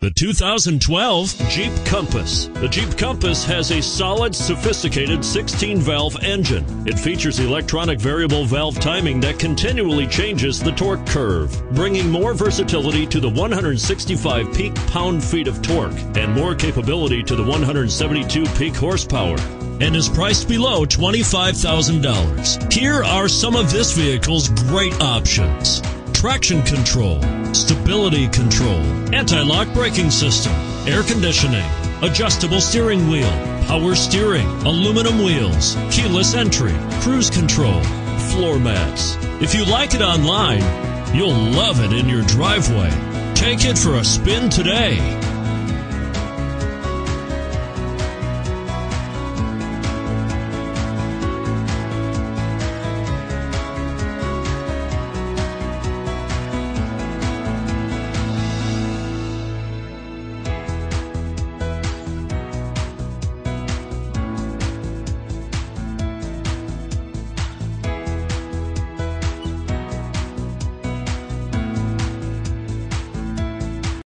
The 2012 Jeep Compass. The Jeep Compass has a solid, sophisticated 16 valve engine. It features electronic variable valve timing that continually changes the torque curve, bringing more versatility to the 165 peak pound feet of torque and more capability to the 172 peak horsepower. And is priced below $25,000. Here are some of this vehicle's great options traction control, stability control, anti-lock braking system, air conditioning, adjustable steering wheel, power steering, aluminum wheels, keyless entry, cruise control, floor mats. If you like it online, you'll love it in your driveway. Take it for a spin today.